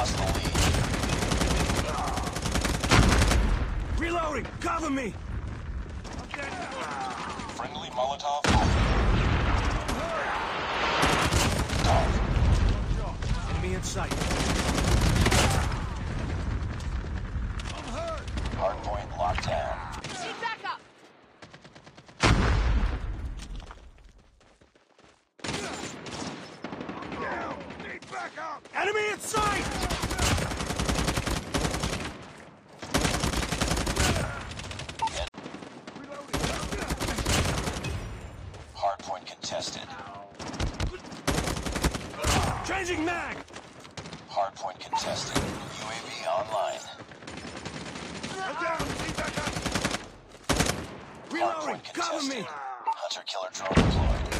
lost the lead. Reloading! Cover me! Friendly Molotov. Dog. Enemy in sight. Hardpoint locked down. Need backup! Enemy in sight! Hardpoint contested. Changing mag! Hardpoint contested. UAV online. Reloading! Cover me! Hunter killer drone deployed.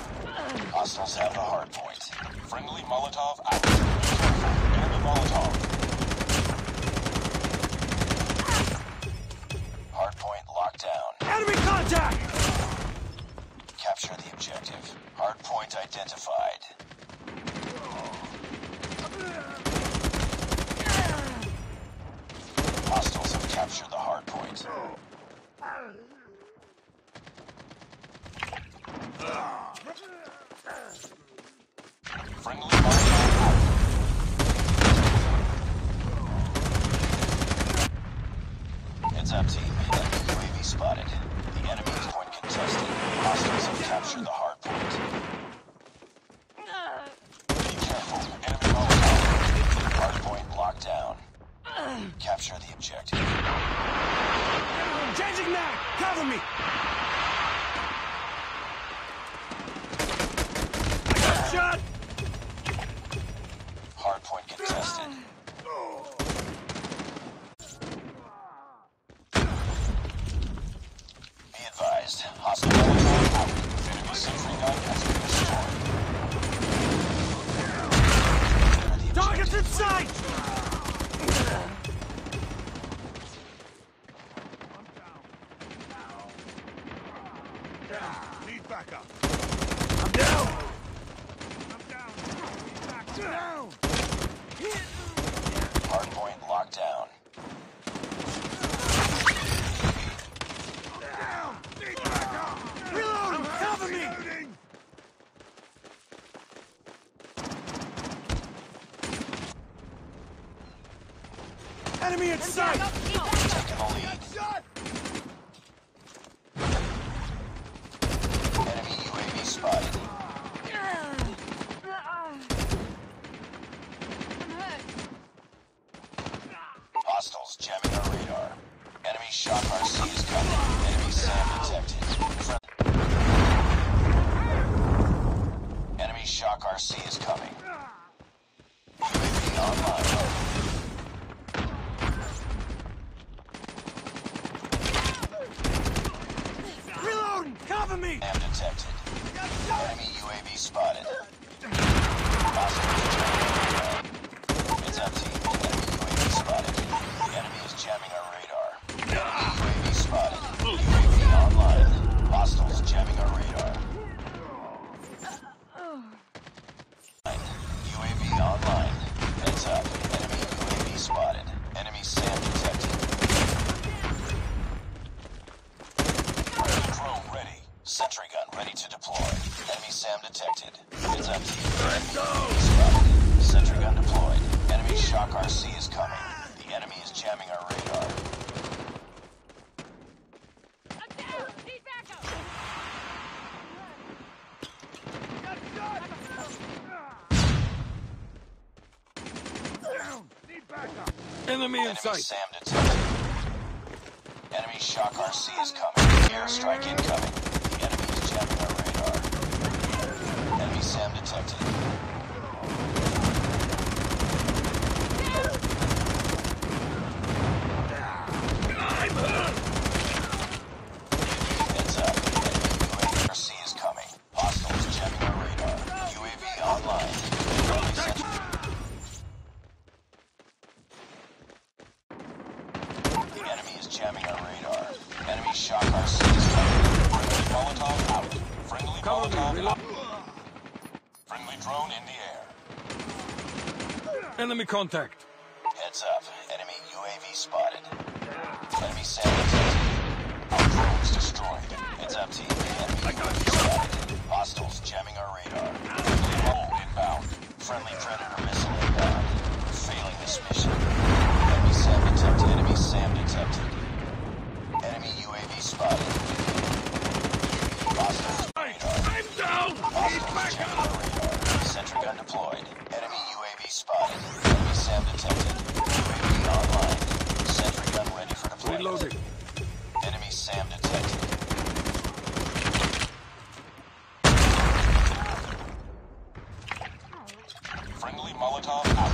Hostiles have the hardpoint. Friendly Molotov out. Enemy Molotov. Hardpoint locked down. Enemy contact! Capture the objective. Hardpoint identified. Hostiles have captured the hardpoint. Friendly Molotov out. Heads up, team. Enemy UAV spotted. The enemy is point contested. Hostiles have captured the hardpoint. Be careful. Enemy Molotov. Hardpoint locked down. Capture the objective. Changing mag! Cover me! Shot! Hardpoint contested. Be advised. Hostile Molotov out. Enemy sentry gun has been destroyed. Targets in sight! Need backup. I'm down! Down. Hardpoint locked down. Down. Need backup. Reloading! Cover me! Reloading. Enemy in sight! Enemy UAV spotted. Hostiles jamming our radar. Enemy shock RC is coming. Enemy SAM. Enemy shock RC is coming. UAV online. Reloading! Cover me! SAM detected. Enemy UAV spotted. Enemy UAV spotted. Enemy is jamming our radar. Enemy UAV spotted. UAV online. Hostiles jamming our radar. UAV online. Heads up. Enemy UAV spotted. Enemy SAM detected. Drone ready. Sentry gun ready to deploy. Enemy SAM detected. Heads up team. Enemy UAV spotted. Sentry gun deployed. Enemy shock RC is coming. The enemy is jamming our radar. I'm! Need backup! Down. Need backup. Enemy in Enemy sight! SAM detected. Enemy shock RC is coming. Airstrike incoming. Friendly drone in the air. Enemy contact. Heads up. Enemy UAV spotted. Enemy sandwiches. Our drones destroyed. Heads up, team. I got you. Sentry deployed. Enemy UAV spotted. Enemy SAM detected. UAV online. Sentry gun ready for deployment. Reloading. Enemy SAM detected. Friendly Molotov out.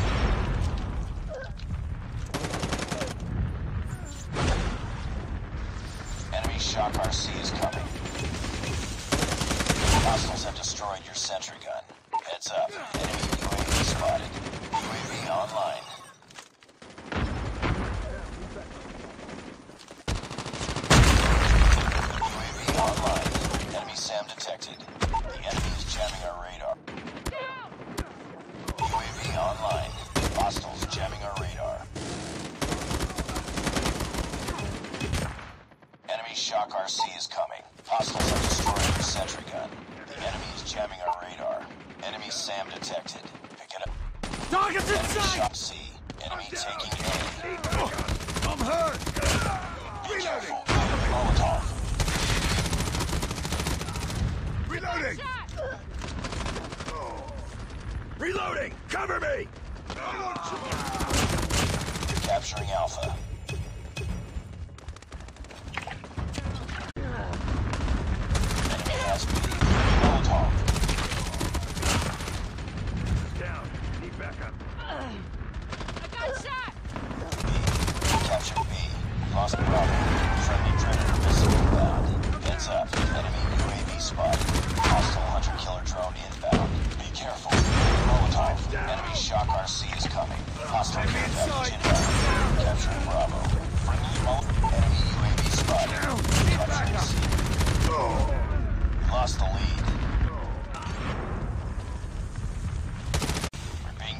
Enemy shock RC is coming. Hostiles have destroyed your sentry gun. Heads up. Enemy UAV spotted. UAV online. UAV online. Enemy SAM detected. The enemy is jamming our radar. UAV online. Hostiles jamming our radar. Enemy shock RC is coming. Hostiles have destroyed your sentry gun. Jamming our radar. Enemy SAM detected. Pick it up. Target's in sight! shot C. Enemy taking A. I'm hurt! Be careful. Molotov. Reloading! Reloading! Cover me! Capturing Alpha.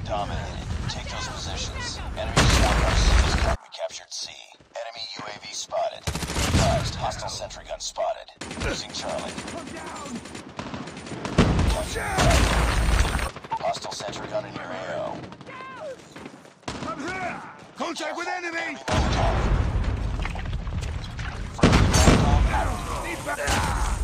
Dominated. Take those positions. Enemy swarm RCs cap captured C. Enemy UAV spotted. Advised, hostile sentry gun spotted. Losing Charlie. Come down! Captured Hostile sentry gun in your AO. I'm here! Contact with enemy! enemy